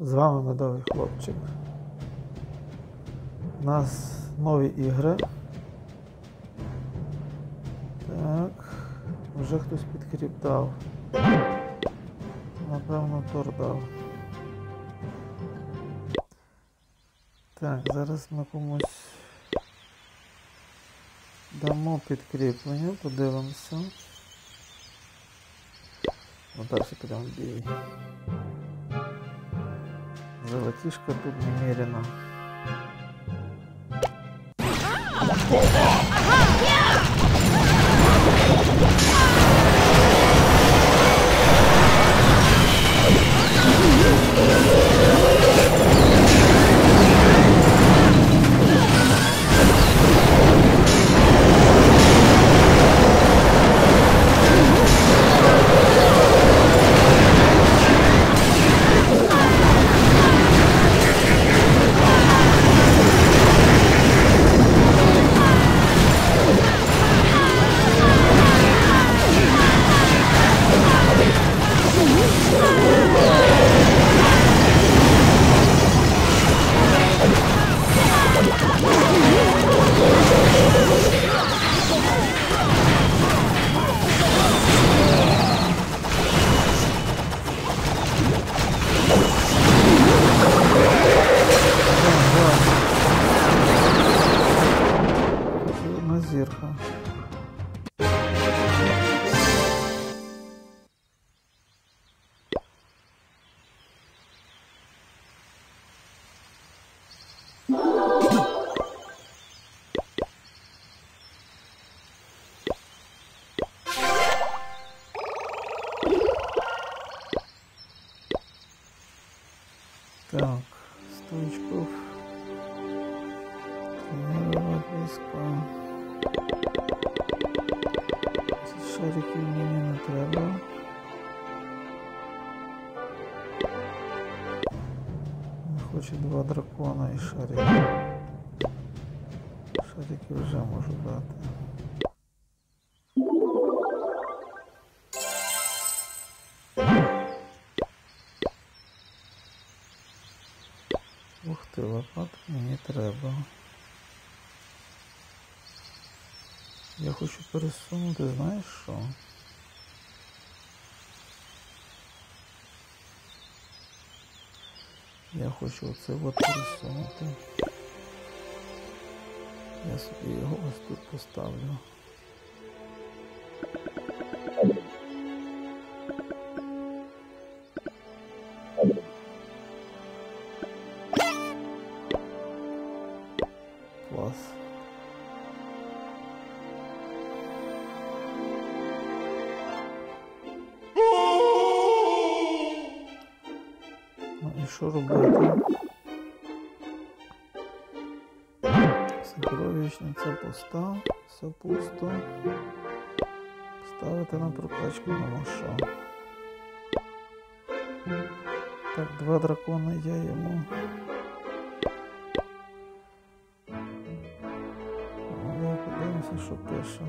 З вами медовий хлопчик. У нас нові ігри. Так. Вже хтось підкріп дав. Напевно, Тор дав. Так, зараз ми комусь дамо підкріплення, подивимося. Ну, далі підемо бій. Золотишко тут немерено. Назірка. Так, стоечков. Тренировать війська. Ці Шариків мені не треба. Не хочу два дракона і шарики. Шарики вже можу дати. Ух ти, лопатку мені треба. Я хочу пересунути, знаєш що? Я хочу оце от пересунути. Я собі його ось тут поставлю. Що робити? Сокровищниця пуста, все пусто. Ставити на прокачку нема що. Так, два дракони я йому. Але подивимося, що пише.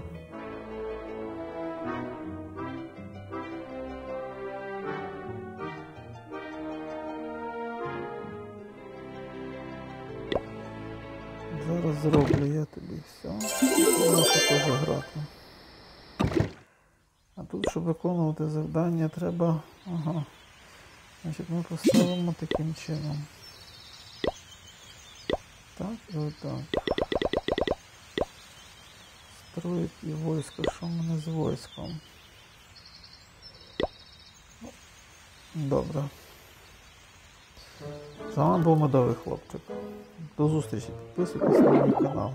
Зараз зроблю я тобі все. Можна теж грати. А тут, щоб виконувати завдання, треба. Ага. Значить, ми поставимо таким чином. Так і отак. Строїть і військо. Що в мене з військом? Добре. З вами був медовий хлопчик. До зустрічі. Підписуйтесь на мій канал.